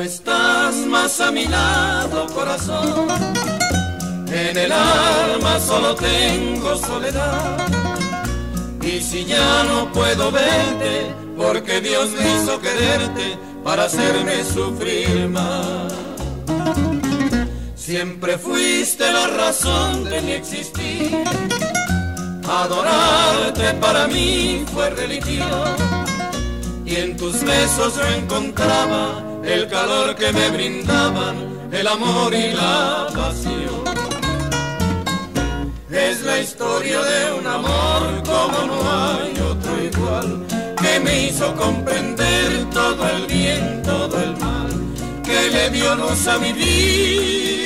estás a mi lado, corazón. En el alma solo tengo soledad. Y si ya no puedo verte, porque Dios me hizo quererte para hacerme sufrir más. Siempre fuiste la razón de mi existir. Adorarte para mí fue religión. Y en tus besos yo encontraba el calor que me brindaban, el amor y la pasión. Es la historia de un amor como no hay otro igual, que me hizo comprender todo el bien, todo el mal, que le dio luz a mi vida.